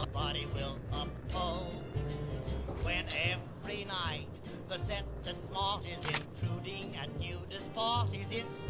nobody will unfold When every night the sentence that is intruding and new sport is in.